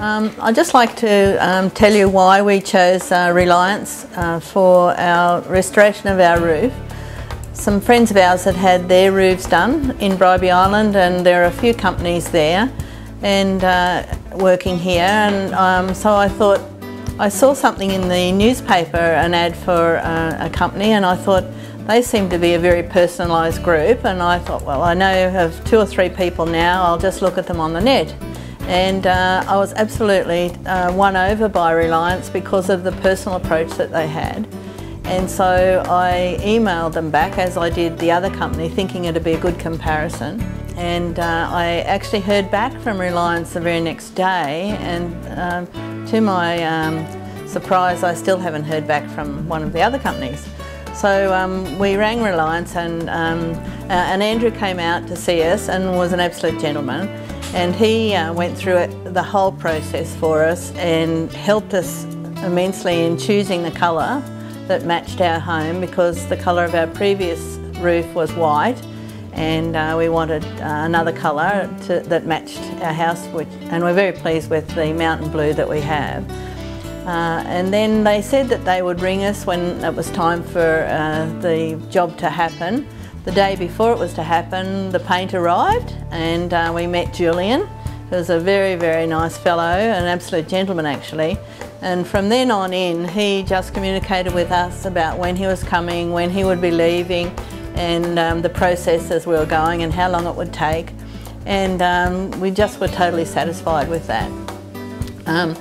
Um, I'd just like to um, tell you why we chose uh, Reliance uh, for our restoration of our roof. Some friends of ours had had their roofs done in Bribie Island and there are a few companies there and uh, working here. And um, so I thought I saw something in the newspaper, an ad for uh, a company and I thought they seem to be a very personalised group. And I thought well I know of two or three people now. I'll just look at them on the net and uh, I was absolutely uh, won over by Reliance because of the personal approach that they had. And so I emailed them back as I did the other company thinking it'd be a good comparison. And uh, I actually heard back from Reliance the very next day and um, to my um, surprise I still haven't heard back from one of the other companies. So um, we rang Reliance and, um, uh, and Andrew came out to see us and was an absolute gentleman and he uh, went through it, the whole process for us and helped us immensely in choosing the colour that matched our home because the colour of our previous roof was white and uh, we wanted uh, another colour to, that matched our house which, and we're very pleased with the mountain blue that we have. Uh, and then they said that they would ring us when it was time for uh, the job to happen the day before it was to happen, the paint arrived and uh, we met Julian. Was a very, very nice fellow, an absolute gentleman actually. And from then on in, he just communicated with us about when he was coming, when he would be leaving, and um, the process as we were going and how long it would take. And um, we just were totally satisfied with that. Um,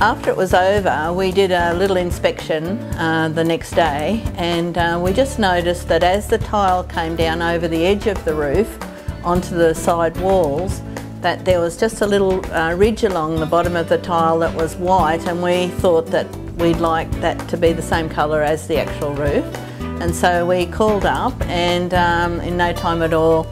after it was over, we did a little inspection uh, the next day and uh, we just noticed that as the tile came down over the edge of the roof onto the side walls, that there was just a little uh, ridge along the bottom of the tile that was white and we thought that we'd like that to be the same colour as the actual roof. And so we called up and um, in no time at all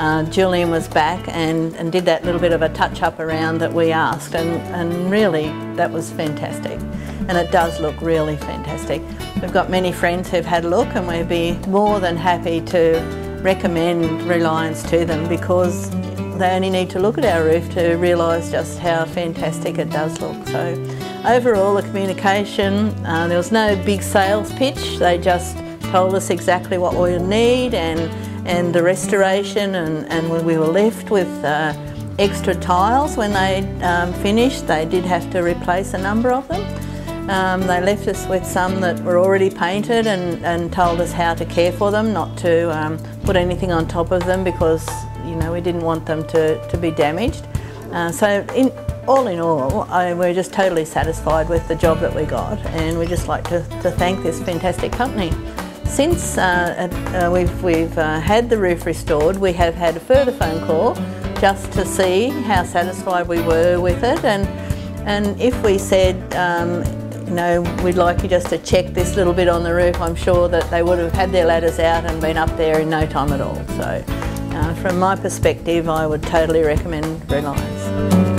uh, Julian was back and, and did that little bit of a touch up around that we asked and, and really that was fantastic and it does look really fantastic. We've got many friends who've had a look and we'd be more than happy to recommend Reliance to them because they only need to look at our roof to realise just how fantastic it does look. So overall the communication, uh, there was no big sales pitch, they just told us exactly what we need and and the restoration and, and we were left with uh, extra tiles when they um, finished. They did have to replace a number of them. Um, they left us with some that were already painted and, and told us how to care for them, not to um, put anything on top of them because you know we didn't want them to, to be damaged. Uh, so in, all in all, I, we're just totally satisfied with the job that we got and we just like to, to thank this fantastic company. Since uh, uh, we've, we've uh, had the roof restored, we have had a further phone call just to see how satisfied we were with it and, and if we said, um, you know, we'd like you just to check this little bit on the roof, I'm sure that they would have had their ladders out and been up there in no time at all. So uh, from my perspective, I would totally recommend Reliance.